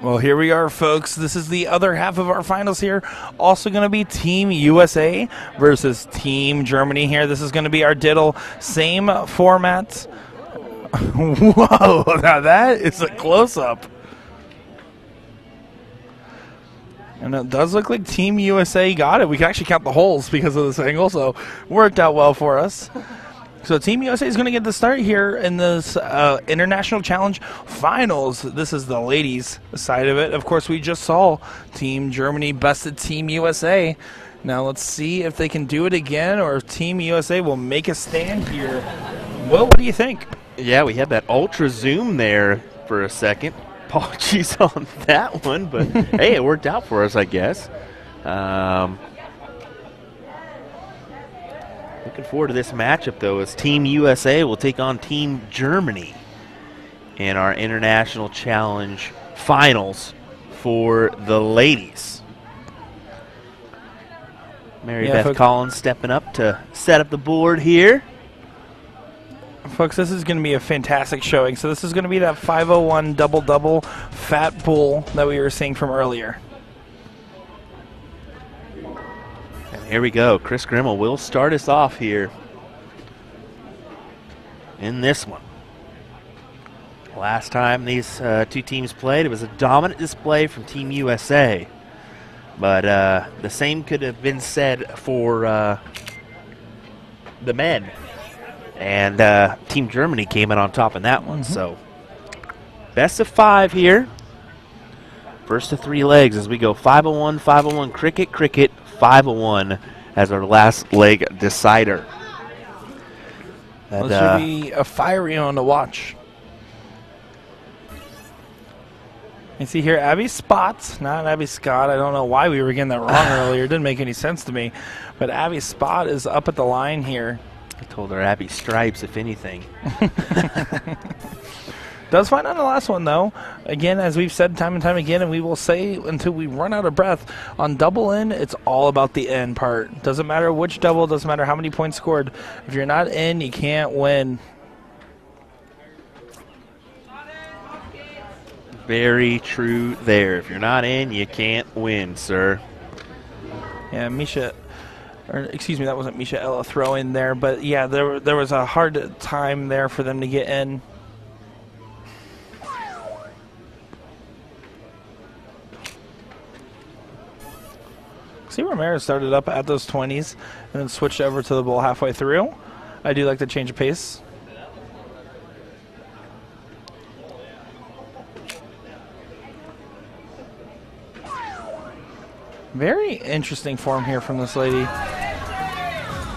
Well, here we are, folks. This is the other half of our finals here. Also going to be Team USA versus Team Germany here. This is going to be our diddle. Same format. Whoa, now that is a close up. And it does look like Team USA got it. We can actually count the holes because of this angle, so worked out well for us. So Team USA is going to get the start here in this uh, International Challenge Finals. This is the ladies' side of it. Of course, we just saw Team Germany bested Team USA. Now let's see if they can do it again or if Team USA will make a stand here. Well, what do you think? Yeah, we had that ultra zoom there for a second. Apologies on that one, but hey, it worked out for us, I guess. Um, looking forward to this matchup, though, as Team USA will take on Team Germany in our International Challenge Finals for the ladies. Mary Yeah, Beth folks- Collins stepping up to set up the board here. Folks, this is going to be a fantastic showing. So this is going to be that 501 double double fat bull that we were seeing from earlier. Here we go. Kris Grimal will start us off here in this one. Last time these uh, two teams played, it was a dominant display from Team USA. But uh, the same could have been said for uh, the men. And uh, Team Germany came in on top in that one. So, best of five here. First of three legs as we go 501, 501, cricket, cricket, 501 as our last leg decider. That, This uh, should be a fiery one to watch. You see here, Abby Spot, not Abby Scott. I don't know why we were getting that wrong earlier. It didn't make any sense to me. But Abby Spot is up at the line here. I told her Abby Stripes, if anything. Does find on the last one though. Again, as we've said time and time again, and we will say until we run out of breath, on double in, it's all about the end part. Doesn't matter which double, doesn't matter how many points scored. If you're not in, you can't win. Very true there. If you're not in, you can't win, sir. Yeah, Misha, or excuse me, that wasn't Michaela throw in there, but yeah, there there was a hard time there for them to get in. See, Ramirez started up at those 20s and then switched over to the bowl halfway through. I do like the change of pace. Very interesting form here from this lady.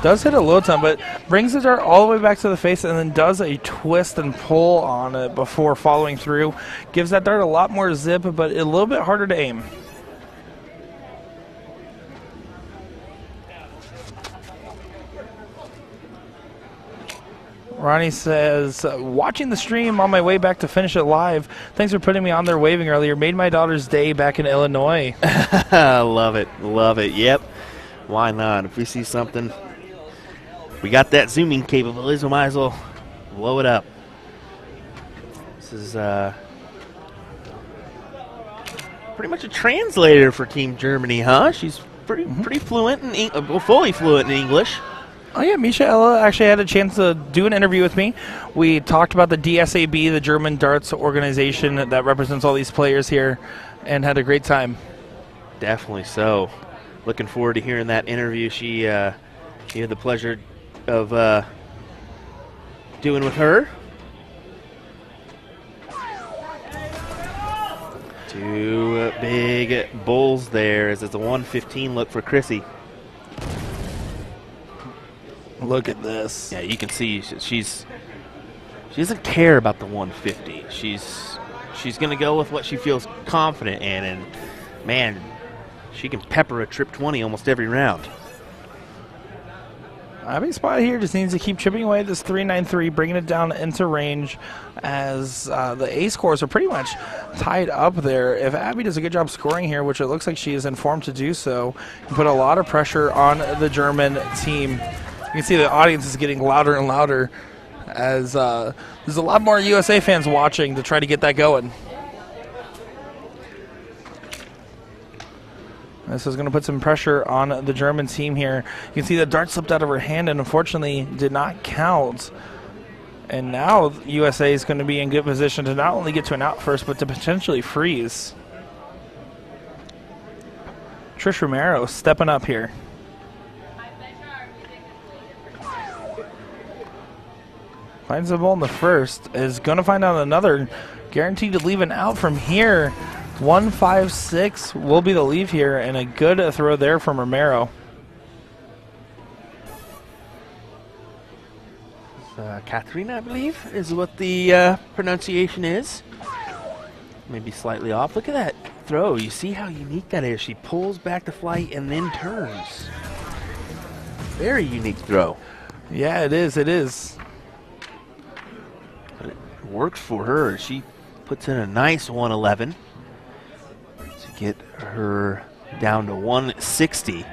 Does hit a low ton, but brings the dart all the way back to the face and then does a twist and pull on it before following through. Gives that dart a lot more zip, but a little bit harder to aim. Ronnie says, watching the stream on my way back to finish it live. Thanks for putting me on there waving earlier. Made my daughter's day back in Illinois. love it. Love it. Yep. Why not? If we see something, we got that zooming capabilities, we might as well blow it up. This is uh, pretty much a translator for Team Germany, huh? She's pretty pretty fluent in Eng- well, fully fluent in English. Oh yeah, Michaela actually had a chance to do an interview with me. We talked about the DSAB, the German darts organization that represents all these players here, and had a great time. Definitely so. Looking forward to hearing that interview. She, uh, you had the pleasure of uh, doing with her. Two big bulls there as it's a 115 look for Chrissy. Look at this. Yeah, you can see she's she doesn't care about the 150. She's she's gonna go with what she feels confident in, and man, she can pepper a trip 20 almost every round. Abby Spot here just needs to keep chipping away at this 393, bringing it down into range as uh, the A scores are pretty much tied up there. If Abby does a good job scoring here, which it looks like she is informed to do so, can put a lot of pressure on the German team. You can see the audience is getting louder and louder as uh, there's a lot more USA fans watching to try to get that going. This is going to put some pressure on the German team here. You can see the dart slipped out of her hand and unfortunately did not count. And now USA is going to be in good position to not only get to an out first, but to potentially freeze. Trish Romero stepping up here. Finds the ball in the first. Is going to find out another. Guaranteed to leave an out from here. 156 will be the leave here, and a good throw there from Romero. Uh, Catherine, I believe, is what the uh, pronunciation is. Maybe slightly off. Look at that throw. You see how unique that is. She pulls back the flight and then turns. Very unique throw. Yeah, it is. It is. Works for her. She puts in a nice 111 to get her down to 160.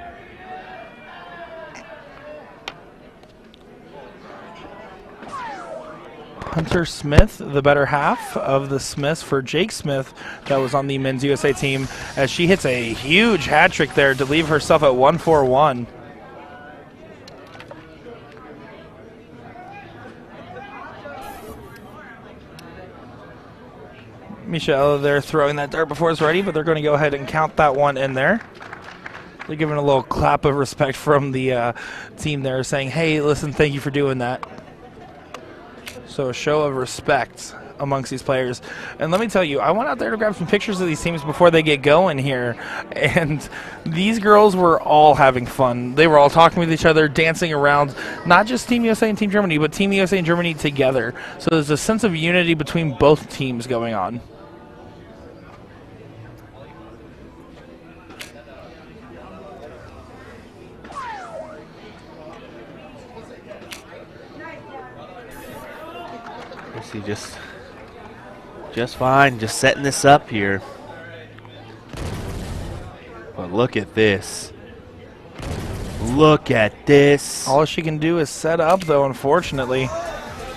Hunter Smith, the better half of the Smiths for Jake Smith, that was on the men's USA team, as she hits a huge hat trick there to leave herself at 141. Michelle, they're throwing that dart before it's ready, but they're going to go ahead and count that one in there. They're giving a little clap of respect from the uh, team there, saying, hey, listen, thank you for doing that. So a show of respect amongst these players. And let me tell you, I went out there to grab some pictures of these teams before they get going here. And these girls were all having fun. They were all talking with each other, dancing around, not just Team USA and Team Germany, but Team USA and Germany together. So there's a sense of unity between both teams going on. See, just just fine, just setting this up here. But look at this. Look at this. All she can do is set up, though, unfortunately.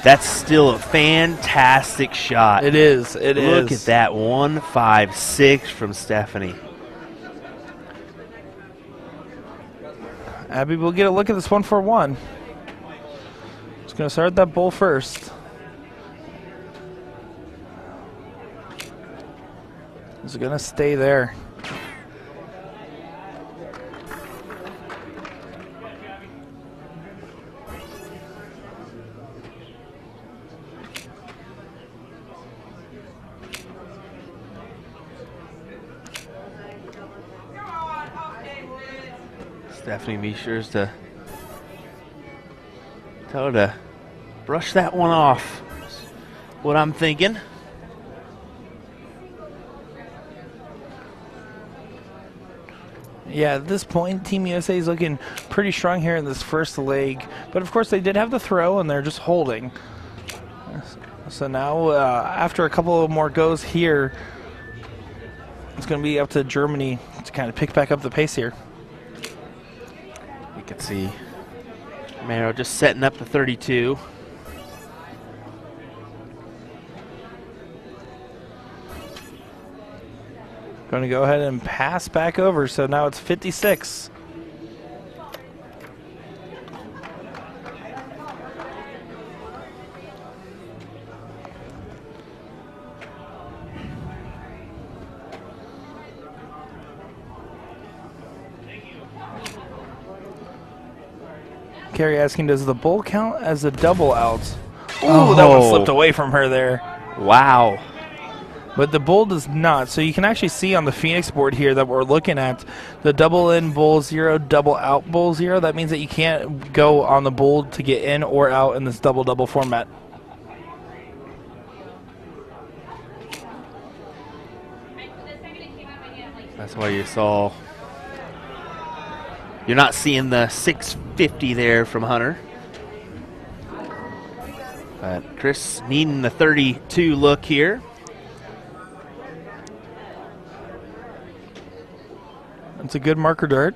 That's still a fantastic shot. It is. It look is. at that. One, five, six from Stephanie. Abby will get a look at this one for one. Just going to start that bull first. Is going to stay there. Stephanie sure to tell her to brush that one off. What I'm thinking. Yeah, at this point, Team USA is looking pretty strong here in this first leg. But of course, they did have the throw, and they're just holding. So now, uh, after a couple more goes here, it's going to be up to Germany to kind of pick back up the pace here. You can see Maro just setting up the 32. Going to go ahead and pass back over, so now it's 56. Carrie asking, does the bull count as a double out? Ooh, oh. that one oh. slipped away from her there. Wow. But the bull does not. So you can actually see on the Phoenix board here that we're looking at the double in bull zero, double out bull zero. That means that you can't go on the bull to get in or out in this double double format. That's why you saw. You're not seeing the 650 there from Hunter. But Kris needing the 32 look here. It's a good marker dart.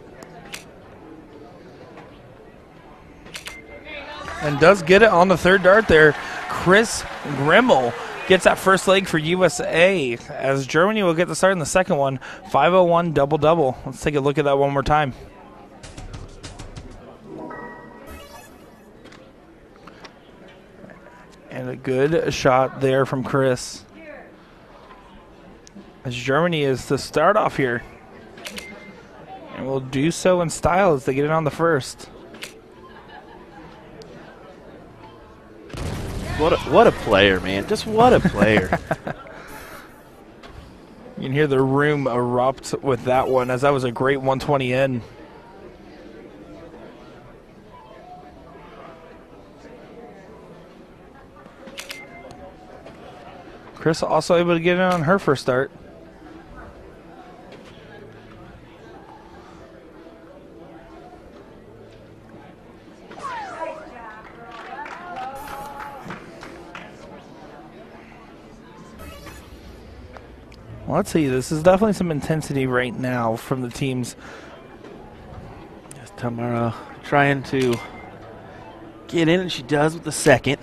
And does get it on the third dart there. Kris Grimal gets that first leg for USA as Germany will get the start in the second one. 501 double double. Let's take a look at that one more time. And a good shot there from Kris. As Germany is to start off here. And will do so in style as they get it on the first. What a, what a player, man. Just what a player. you can hear the room erupt with that one as that was a great 120 in. Kris also able to get in on her first start. Let's see. This is definitely some intensity right now from the teams. Yes, Tamara trying to get in, and she does with the second.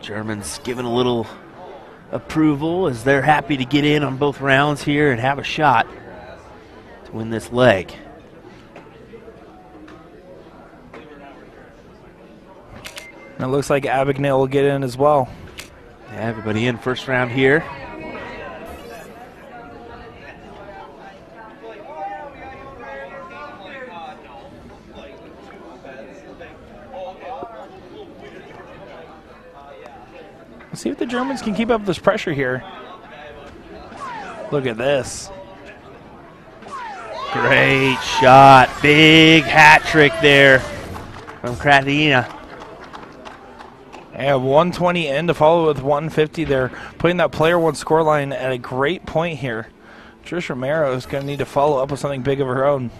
Germans giving a little approval as they're happy to get in on both rounds here and have a shot to win this leg. And it looks like Abagnale will get in as well. Everybody in first round here. Let's see if the Germans can keep up this pressure here. Look at this. Great shot. Big hat trick there from Kratina. Yeah, 120 in to follow with 150 there. Putting that player one score line at a great point here. Trish Romero is going to need to follow up with something big of her own.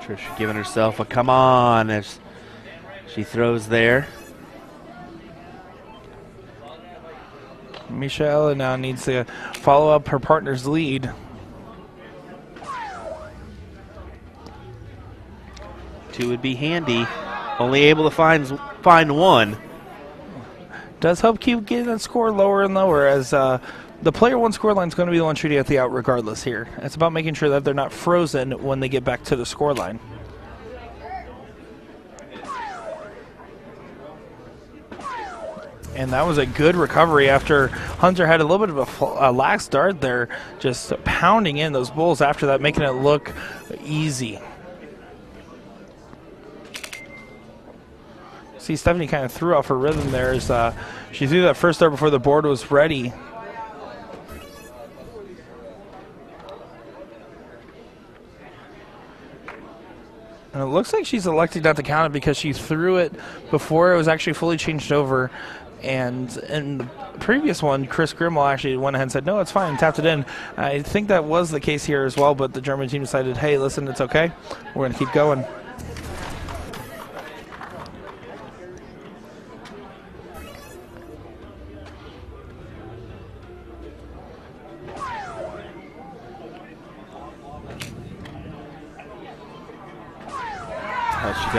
Trisha giving herself a come on as she throws there. Michelle now needs to follow up her partner's lead. Two would be handy. Only able to find find one. Does help keep getting that score lower and lower as uh, the player one score line is going to be the one shooting at the out regardless here. It's about making sure that they're not frozen when they get back to the score line. And that was a good recovery after Hunter had a little bit of a, a lax start there, just pounding in those bulls after that, making it look easy. See, Stephanie kind of threw off her rhythm there as uh, she threw that first start before the board was ready. And it looks like she's elected not to count it because she threw it before it was actually fully changed over. And in the previous one, Kris Grimal actually went ahead and said, no, it's fine, tapped it in. I think that was the case here as well, but the German team decided, hey, listen, it's okay. We're going to keep going.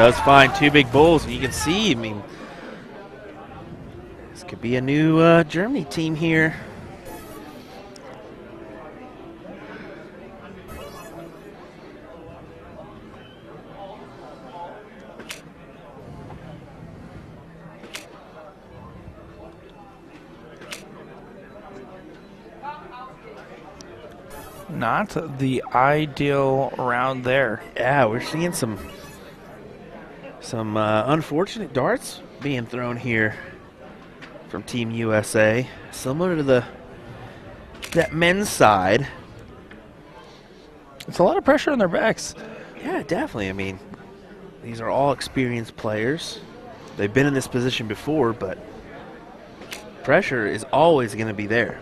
Does find two big bulls. You can see, I mean, this could be a new uh, Germany team here. Not the ideal round there. Yeah, we're seeing some some uh, unfortunate darts being thrown here from Team USA, similar to the that men's side. It's a lot of pressure on their backs. Yeah, definitely. I mean, these are all experienced players. They've been in this position before, but pressure is always going to be there.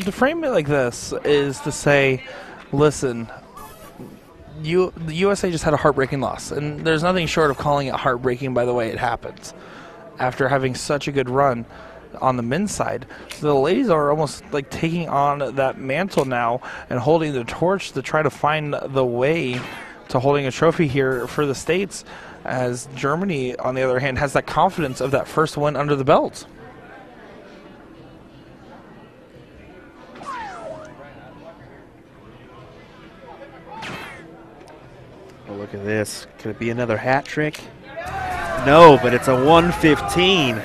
To frame it like this is to say, listen, you, the USA just had a heartbreaking loss, and there's nothing short of calling it heartbreaking by the way it happens. After having such a good run, on the men's side. The ladies are almost like taking on that mantle now and holding the torch to try to find the way to holding a trophy here for the States, as Germany, on the other hand, has that confidence of that first win under the belt. This. Could it be another hat trick? No, but it's a 115.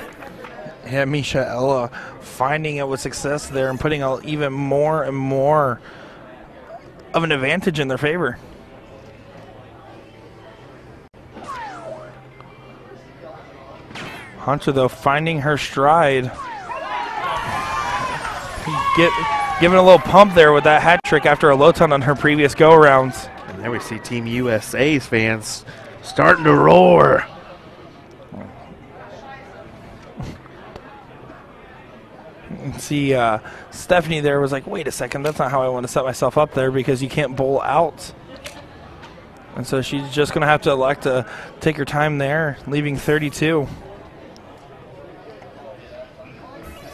Yeah, Misha Ella finding it with success there and putting even more and more of an advantage in their favor. Hunter, though, finding her stride. Get, giving a little pump there with that hat trick after a low ton on her previous go rounds. And there we see Team USA's fans starting to roar. See, uh, Stephanie there was like, wait a second, that's not how I want to set myself up there because you can't bowl out. And so she's just going to have to elect to take her time there, leaving 32.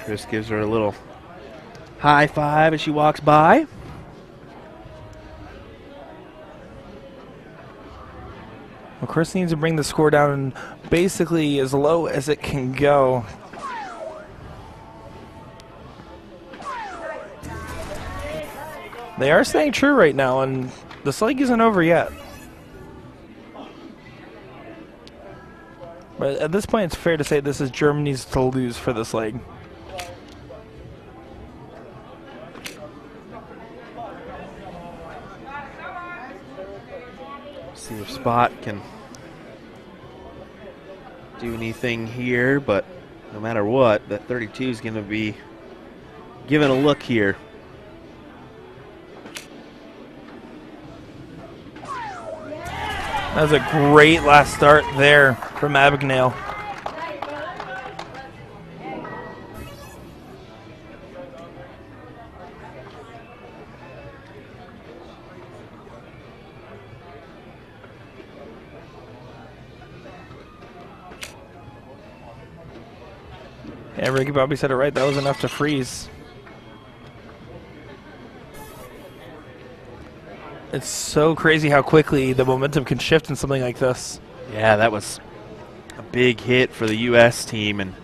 Kris gives her a little high five as she walks by. Well, Kris needs to bring the score down basically as low as it can go. They are staying true right now, and the leg isn't over yet. But at this point, it's fair to say this is Germany's to lose for this leg. See if Spot can do anything here, but no matter what, that 32 is going to be given a look here. That was a great last start there from Abagnale. Yeah, Ricky Bobby said it right. That was enough to freeze. It's so crazy how quickly the momentum can shift in something like this. Yeah, that was a big hit for the U.S. team, and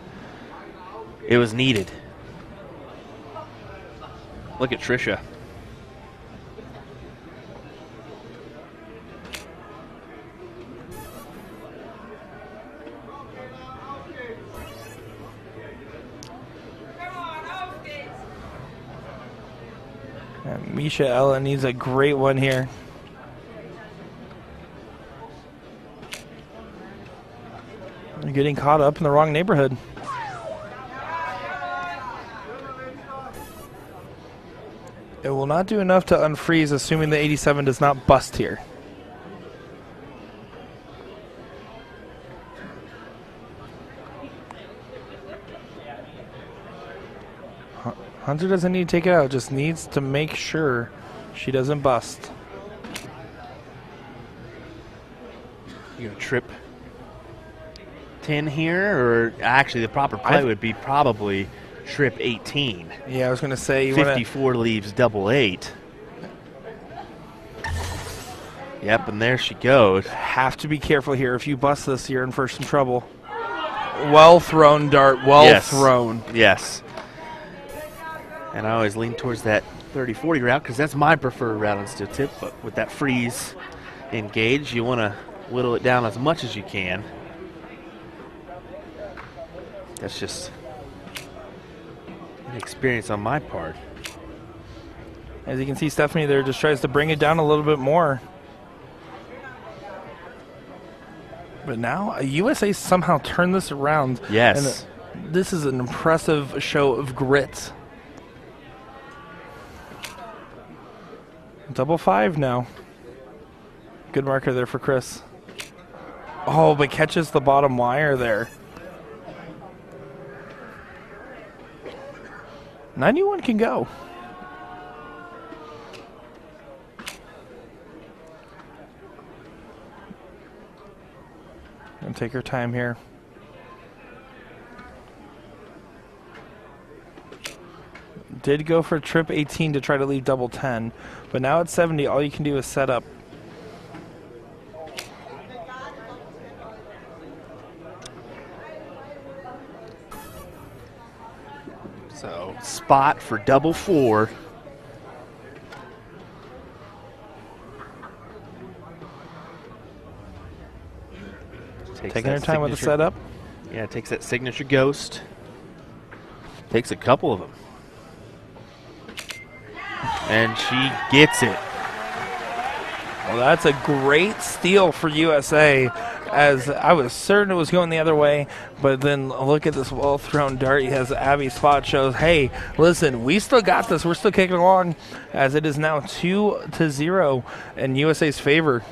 it was needed. Look at Trisha. Michaela needs a great one here. You're getting caught up in the wrong neighborhood. It will not do enough to unfreeze, assuming the 87 does not bust here. Hunter doesn't need to take it out, just needs to make sure she doesn't bust. You gonna trip 10 here, or actually the proper play I've- would be probably trip 18. Yeah, I was going to say you 54 leaves double eight. Yep, and there she goes. have to be careful here. If you bust this, you're in for some trouble. Well thrown dart, well Yes. thrown. Yes. And I always lean towards that 30 40 route because that's my preferred route on steel tip. But with that freeze engage, you want to whittle it down as much as you can. That's just an experience on my part. As you can see, Stephanie there just tries to bring it down a little bit more. But now USA somehow turned this around. Yes. And this is an impressive show of grit. Double five now. Good marker there for Kris. Oh, but catches the bottom wire there. 91 can go. And take her time here. Did go for trip 18 to try to leave double 10, but now at 70, all you can do is set up. So spot for double four. Takes Taking her time with the setup. Yeah, it takes that signature ghost. Takes a couple of them. And she gets it. Well, that's a great steal for USA. As I was certain it was going the other way, but then look at this well thrown dart. He has Abby Spot shows, hey, listen, we still got this. We're still kicking along, as it is now two to zero in USA's favor.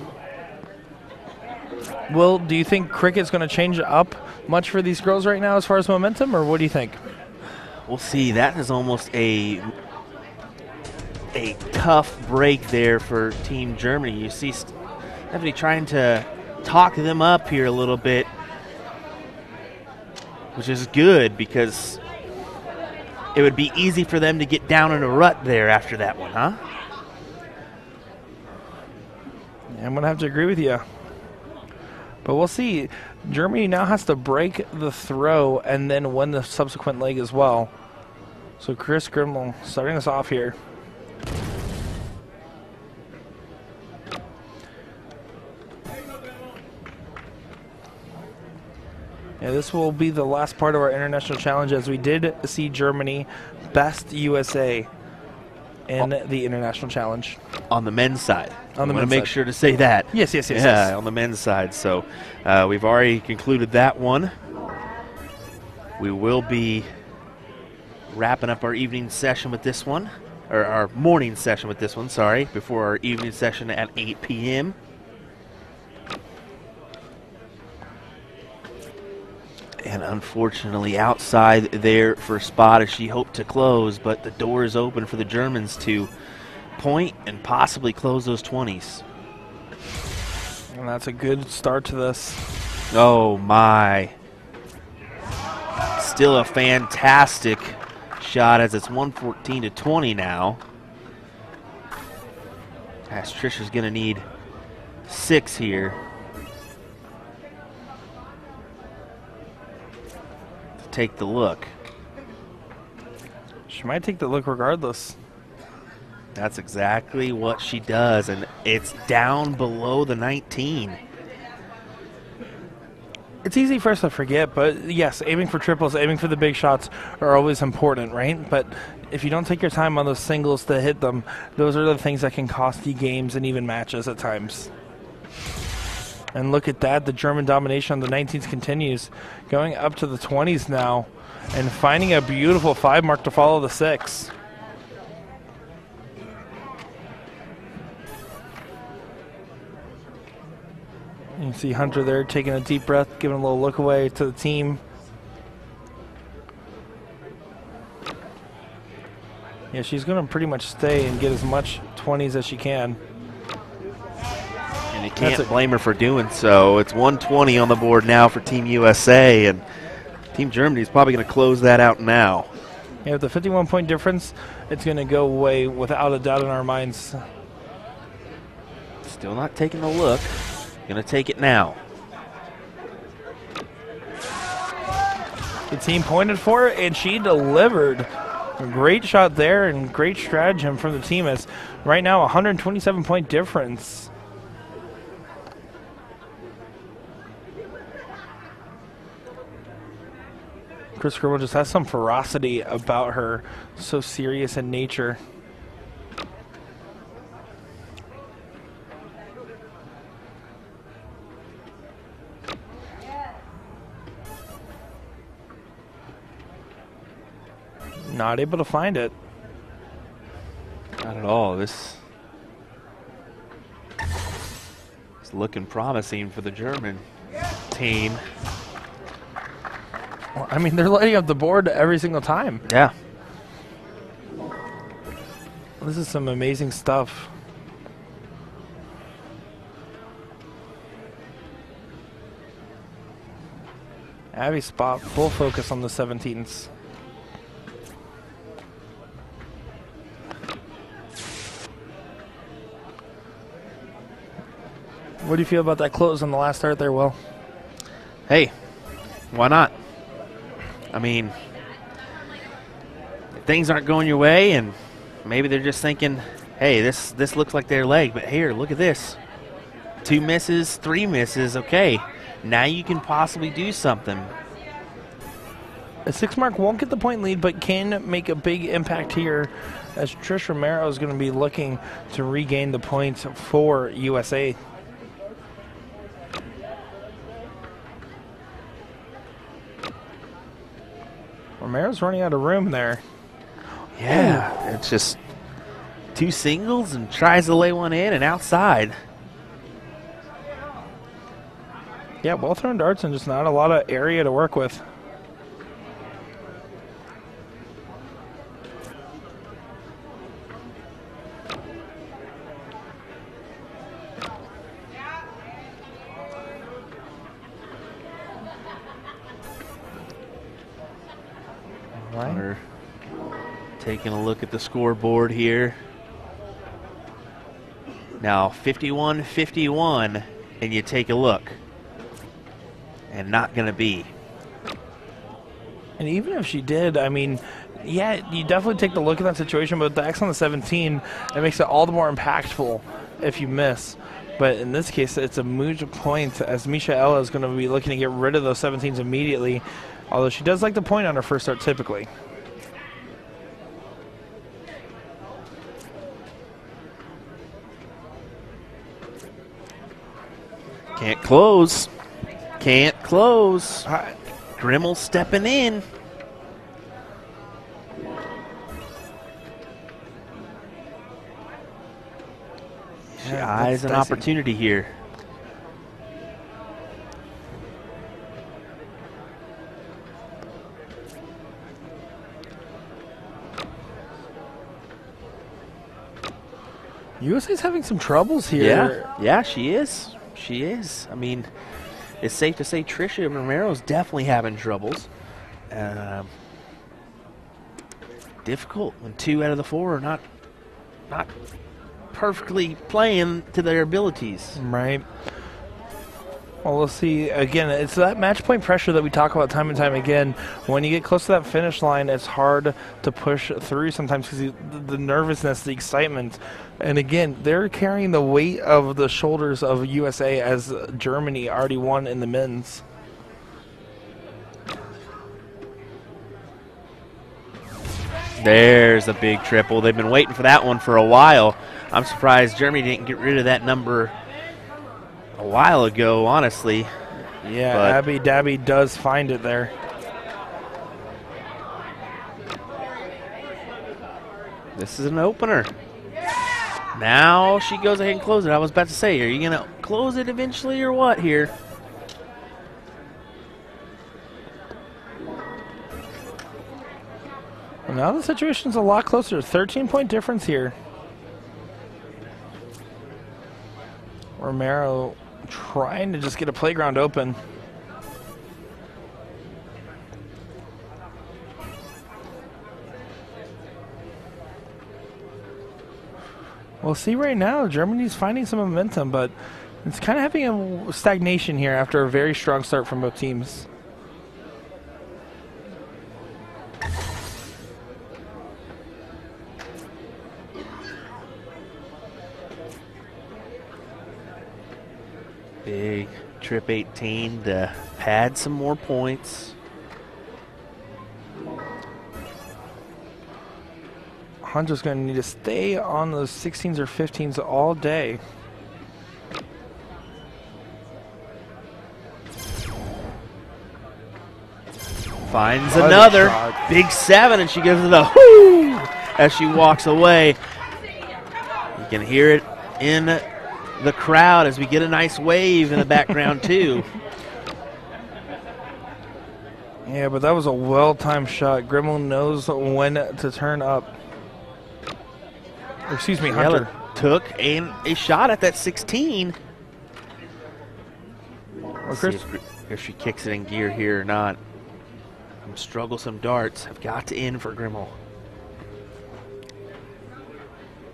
Will, do you think cricket's going to change up much for these girls right now as far as momentum, or what do you think? We'll see. That is almost a a tough break there for Team Germany. You see Stephanie trying to talk them up here a little bit, which is good because it would be easy for them to get down in a rut there after that one, huh? I'm going to have to agree with you. But we'll see. Germany now has to break the throw and then win the subsequent leg as well. So Kris Grimal starting us off here. Yeah, this will be the last part of our international challenge as we did see Germany best USA in the international challenge. On the men's side. On the I want men's to make sure to say that. Yes, yes, yes, Yeah, yes. on the men's side. So uh, we've already concluded that one. We will be wrapping up our evening session with this one, or our morning session with this one, sorry, before our evening session at 8 p.m. And unfortunately, outside there for Spot as she hoped to close, but the door is open for the Germans to point and possibly close those 20s. And that's a good start to this. Oh my. Still a fantastic shot as it's 114 to 20 now. As Trisha's going to need six here. To take the look. She might take the look regardless. That's exactly what she does, and it's down below the 19. It's easy for us to forget, but yes, aiming for triples, aiming for the big shots are always important, right? But if you don't take your time on those singles to hit them, those are the things that can cost you games and even matches at times. And look at that, the German domination on the 19s continues, going up to the 20s now, and finding a beautiful five mark to follow the six. You can see Hunter there taking a deep breath, giving a little look away to the team. Yeah, she's going to pretty much stay and get as much 20s as she can. And you can't blame her for doing so. It's 120 on the board now for Team USA, and Team Germany is probably going to close that out now. Yeah, with the 51 point difference, it's going to go away without a doubt in our minds. Still not taking a look. Going to take it now. The team pointed for it, and she delivered. A great shot there and great stratagem from the team. As right now, 127 point difference. Kris Grimal just has some ferocity about her, so serious in nature. Not able to find it. Not at all. This is looking promising for the German team. Well, I mean, they're lighting up the board every single time. Yeah. This is some amazing stuff. Abby spot full focus on the 17s. What do you feel about that close on the last start there, Will? Hey, why not? I mean, things aren't going your way, and maybe they're just thinking, "Hey, this this looks like their leg." But here, look at this: two misses, three misses. Okay, now you can possibly do something. A six mark won't get the point lead, but can make a big impact here as Trish Romero is going to be looking to regain the points for USA. Romero's running out of room there. Yeah, it's just two singles and tries to lay one in and outside. Yeah, well thrown darts and just not a lot of area to work with. Right. We're taking a look at the scoreboard here. Now 51 51, and you take a look. And not going to be. And even if she did, I mean, yeah, you definitely take the look at that situation, but the X on the 17, it makes it all the more impactful if you miss. But in this case, it's a moot point as Michaela is going to be looking to get rid of those 17s immediately, although she does like the point on her first start typically. Can't close. Can't close. I- Grimal stepping in. She Yeah, eyes an opportunity here. USA's having some troubles here. Yeah, yeah, she is. She is. I mean, it's safe to say Trisha Romero's definitely having troubles. Um, difficult when two out of the four are not not perfectly playing to their abilities. Right. Well, we'll see. Again, it's that match point pressure that we talk about time and time again. When you get close to that finish line, it's hard to push through sometimes because the, nervousness, the excitement. And again, they're carrying the weight of the shoulders of USA as Germany already won in the men's. There's a big triple. They've been waiting for that one for a while. I'm surprised Germany didn't get rid of that number while ago, honestly. Yeah, But- Abby Dabby does find it there. This is an opener. Now she goes ahead and closes it. I was about to say, are you going to close it eventually or what here? Well, now the situation's a lot closer. 13 point difference here. Romero trying to just get a playground open. We'll see right now. Germany's finding some momentum, but it's kind of having a stagnation here after a very strong start from both teams. Trip 18 to pad some more points. Hunter's going to need to stay on those 16s or 15s all day. Finds What another big seven, and she gives it a whoo as she walks away. You can hear it in the crowd as we get a nice wave in the background, too. Yeah, but that was a well-timed shot. Grimal knows when to turn up. Or, excuse me, Hunter. took a, a shot at that 16. Or Let's Kris, if, if she kicks it in gear here or not. Some strugglesome darts have got to end for Grimal.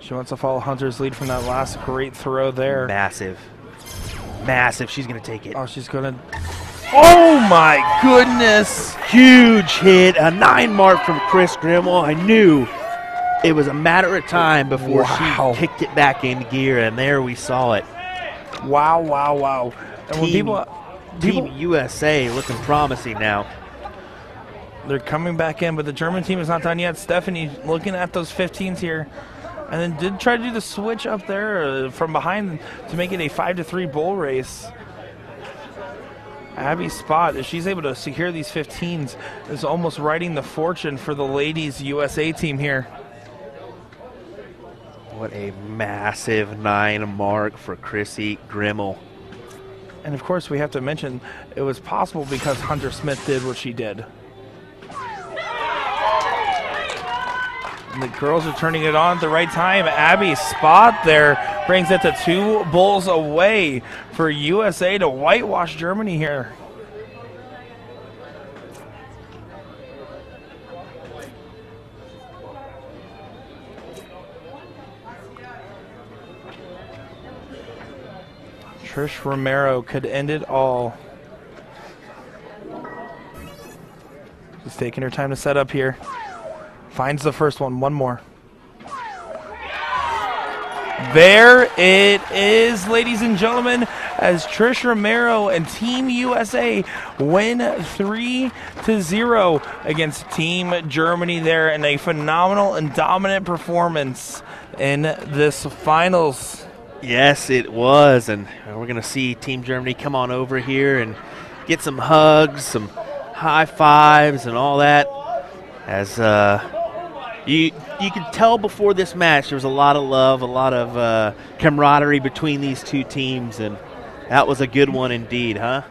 She wants to follow Hunter's lead from that last great throw there. Massive. massive. She's going to take it. Oh, she's gonna. Oh my goodness! Huge hit, a nine mark from Kris Grimal. I knew it was a matter of time before Wow. she kicked it back into gear, and there we saw it. Wow, wow, wow! And when Team- people, Team people, USA looking promising now. they're coming back in, but the German team is not done yet. Stephanie looking at those 15s here, and then did try to do the switch up there uh, from behind to make it a five to three bull race. Abby's spot, if she's able to secure these 15s, is almost writing the fortune for the ladies USA team here. What a massive nine mark for Chrissy Grimal. And of course, we have to mention it was possible because Hunter Smith did what she did. And the girls are turning it on at the right time. Abby's spot there brings it to two bulls away for USA to whitewash Germany here. Trish Romero could end it all. She's taking her time to set up here. Finds the first one. One more. There it is, ladies and gentlemen, as Trish Romero and Team USA win 3 to 0 against Team Germany there in a phenomenal and dominant performance in this finals. Yes, it was, and we're going to see Team Germany come on over here and get some hugs, some high fives, and all that. As uh, you you could tell before this match, there was a lot of love, a lot of uh, camaraderie between these two teams, and that was a good one indeed, huh?